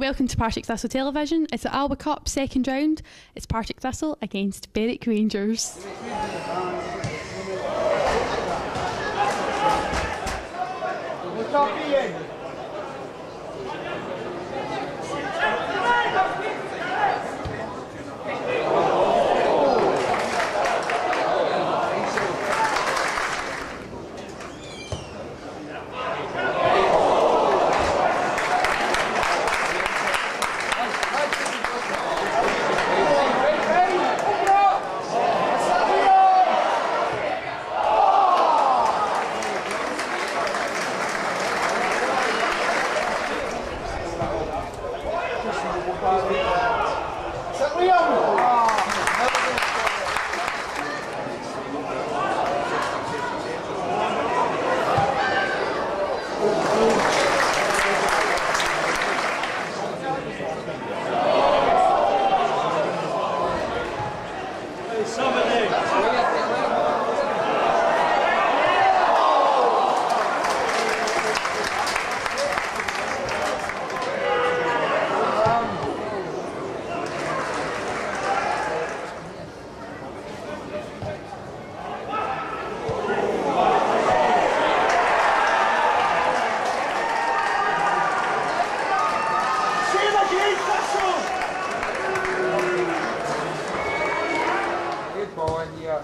Welcome to Partick Thistle Television. It's the Alba Cup second round. It's Partick Thistle against Berwick Rangers. on the. Uh,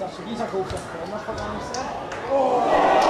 Zawsze Gizak, Łukasz, Kolonarz, Pagonice.